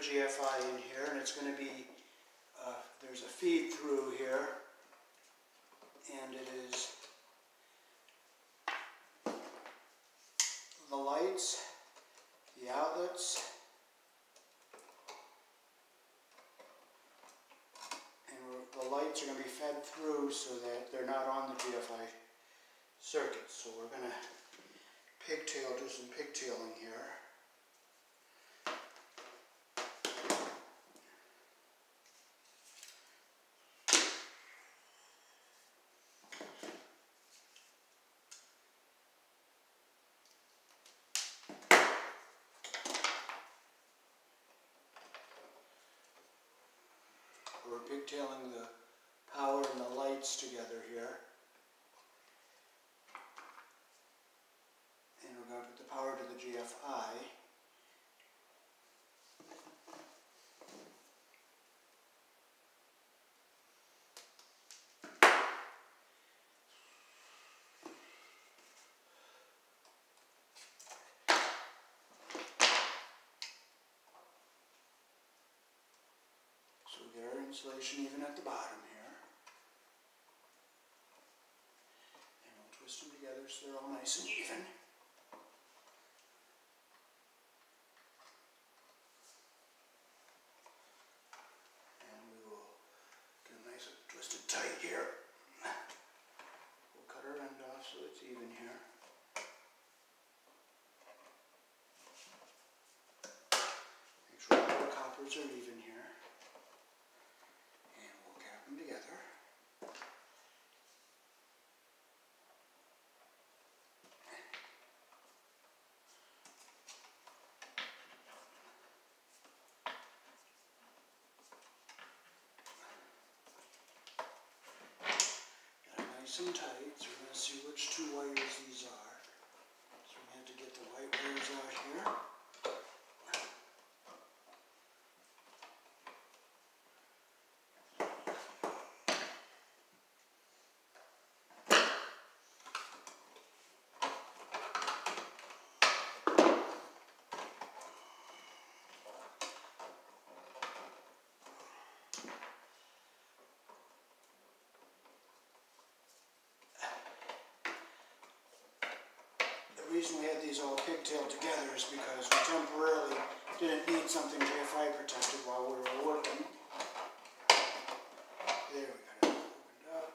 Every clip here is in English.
GFI in here, and it's going to be, uh, there's a feed through here, and it is the lights, the outlets, and the lights are going to be fed through so that they're not on the GFI circuit. So we're going to pigtail, do some pigtailing here. We're pigtailing the power and the lights together here. And we're going to put the power to the GFI. Get our insulation even at the bottom here. And we'll twist them together so they're all nice and even. And we will get them nice and twisted tight here. We'll cut our end off so it's even here. Make sure all the coppers are even here. And we'll cap them together. Got it nice and tight, so we're gonna see which two wires these are. So we have to get the white wires out here. The reason we had these all pigtailed together is because we temporarily didn't need something GFI protected while we were working. There, we got it opened up.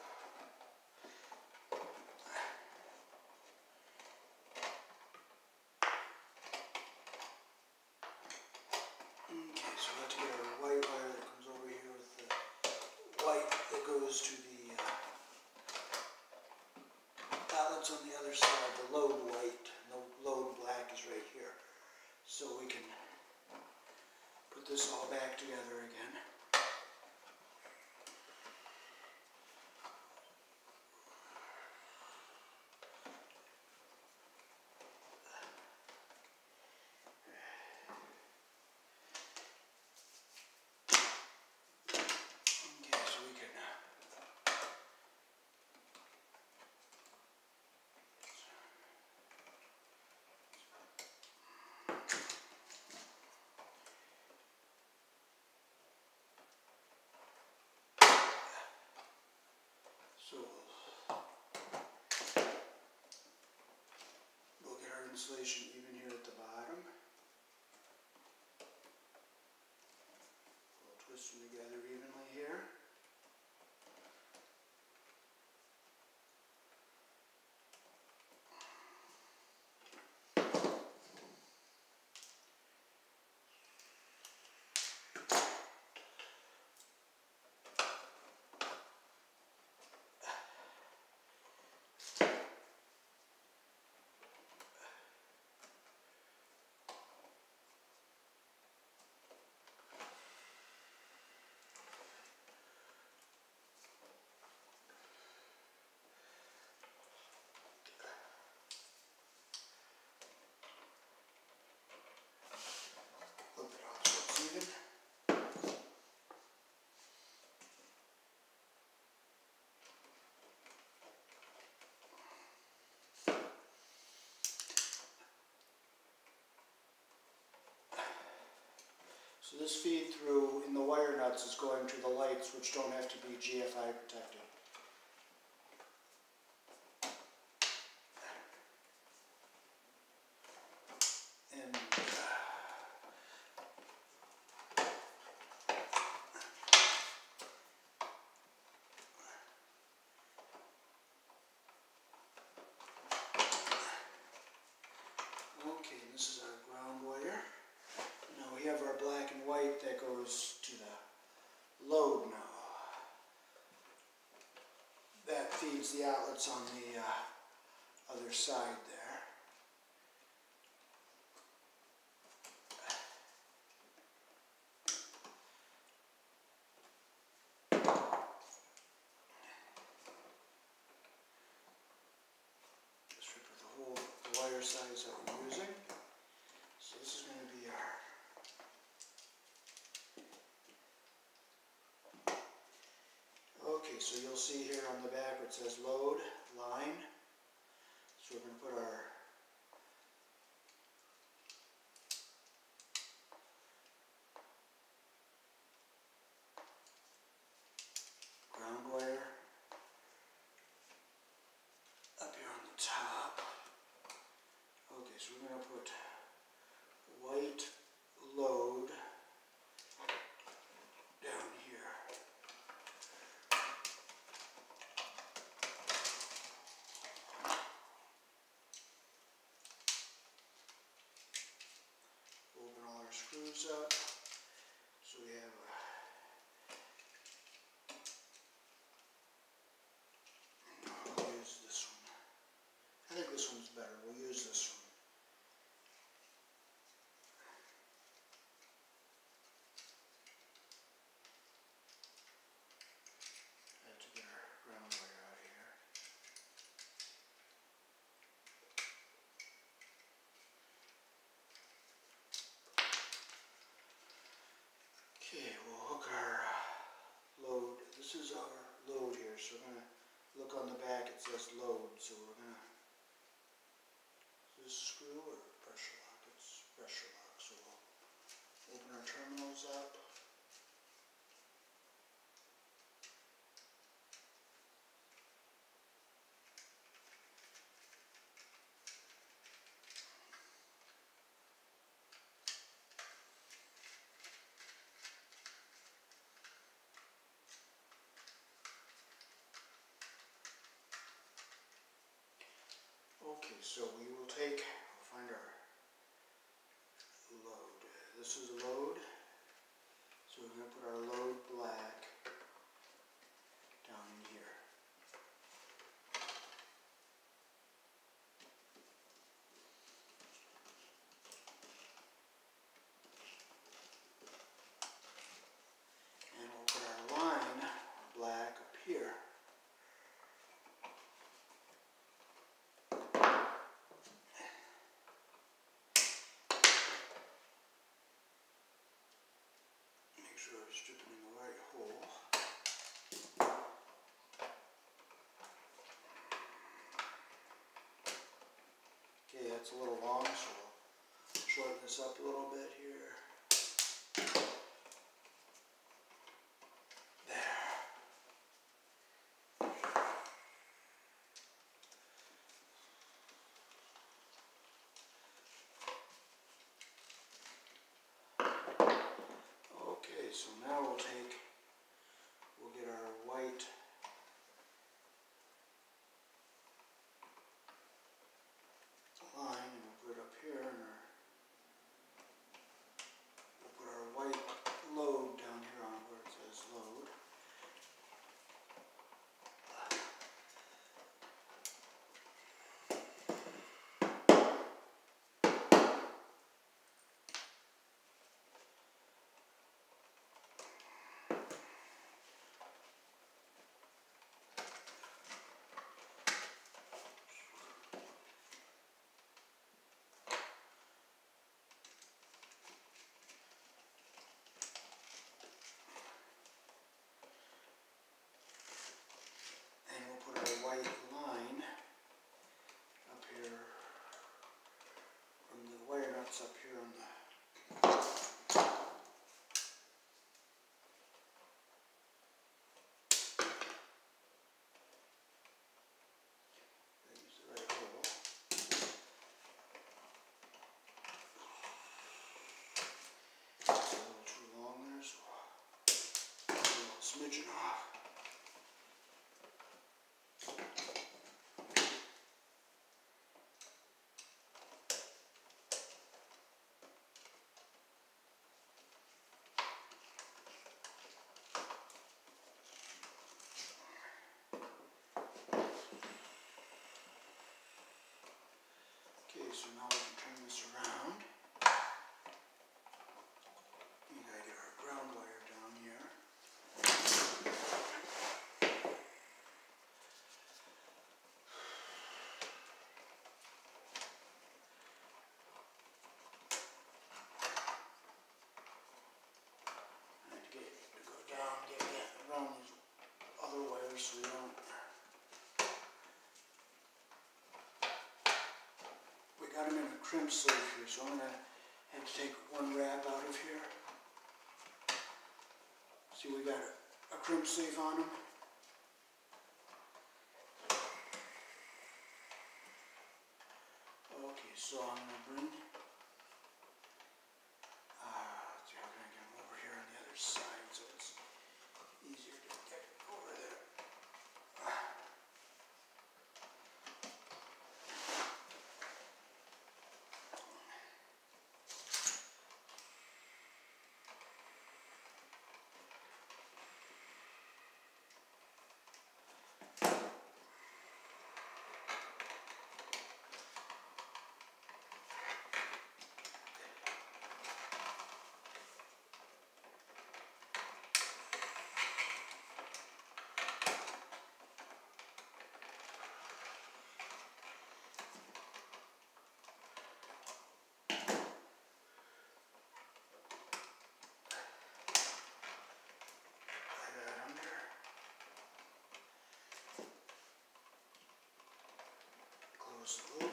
Okay, so we have to get our white wire that comes over here with the white that goes to the uh, outlets on the other side, the load white, and the load black is right here. So we can put this all back together again. Okay, so we can uh, So insulation even here at the bottom. We'll twist together evenly So this feed through in the wire nuts is going to the lights which don't have to be GFI protected. And Okay, this is our ground wire. Now we have our black and white that goes to the load now. That feeds the outlets on the uh, other side there. Just for the whole wire size that we're using. So this is going to be our Okay, so you'll see here on the back where it says load line. So we're going to put our ground wire up here on the top. Okay, so we're going to put white load down here. Open all our screws up. So we have a I'll use this one. I think this one's better. We'll use this one. I have to get our ground wire out of here. Okay, we'll hook our uh, load. This is our load here, so we're gonna on the back. It says load, so we're gonna. Is this screw or pressure lock? It's pressure lock, so we'll open our terminals up. Okay, so we will take, we'll find our load. This is a load. So we're gonna put our load black down in here. And we'll put our line black up here. Make sure I'm stripping in the right hole. That's a little long, so I'll shorten this up a little bit here. Crimp sleeve here, so I'm gonna have to take one wrap out of here. See, we got a, a crimp sleeve on them. Okay, so I'm gonna bring, uh, let's see, how can I get them over here on the other side so it's easier to get over there. Tie that under. Close the loop.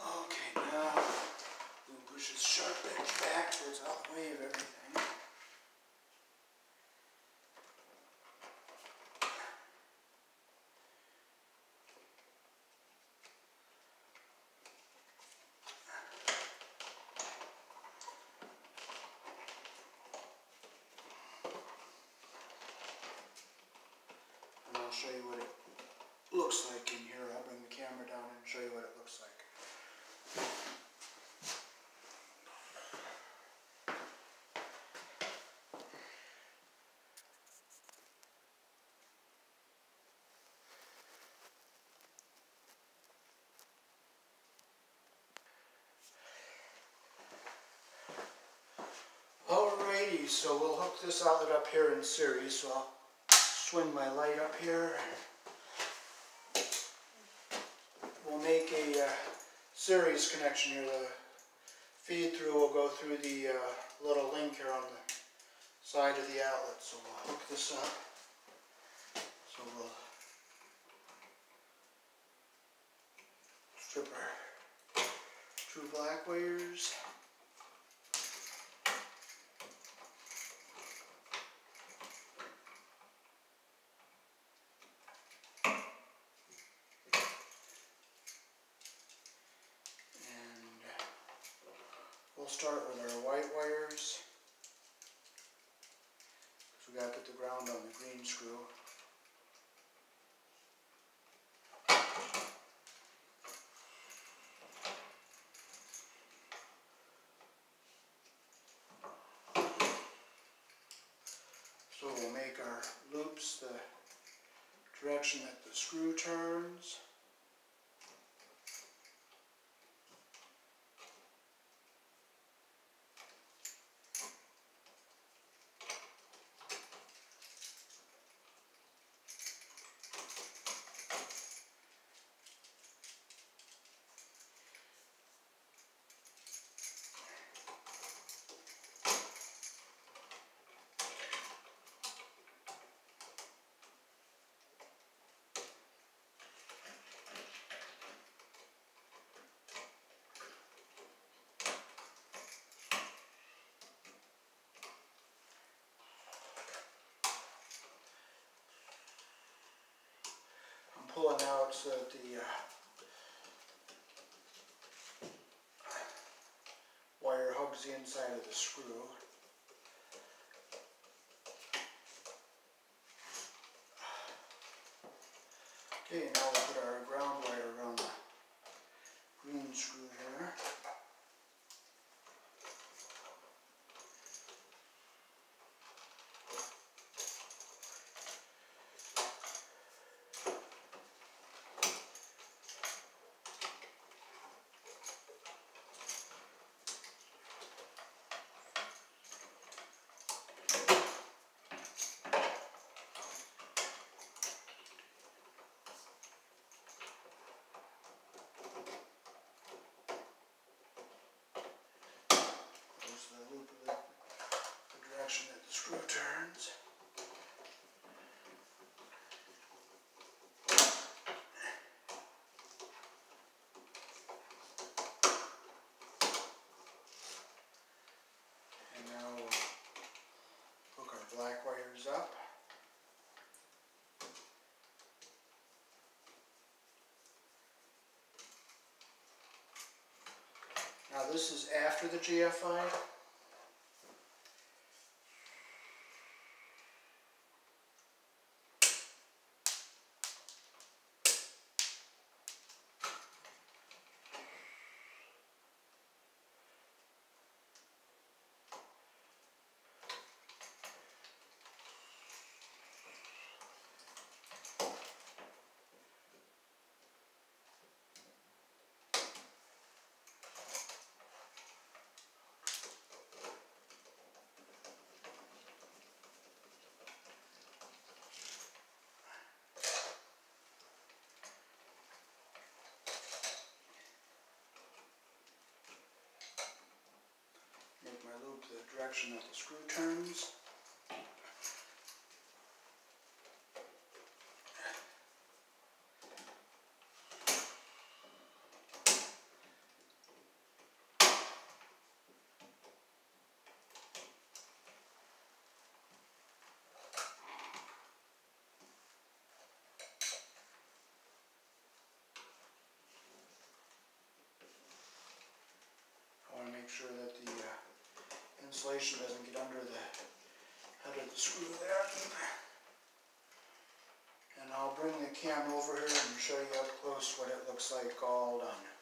Okay, now we'll push this sharp edge back so it's out of the way of everything. And I'll show you what it looks like in here. I'll bring the camera down and show you what it looks like. Alrighty, so we'll hook this outlet up here in series, so I'll swing my light up here. We'll make a uh, series connection here. The feed through will go through the uh, little link here on the side of the outlet. So we'll hook this up. So we'll strip our true black wires. We'll start with our white wires. So we gotta put the ground on the green screw. So we'll make our loops the direction that the screw turns. I'm pulling out so that the uh, wire hugs the inside of the screw. Okay, now fingers up. Now this is after the GFI. Make loop the direction that the screw turns. I make sure that the uh, insulation doesn't get under the head of the screw there. And I'll bring the camera over here and show you up close what it looks like all done.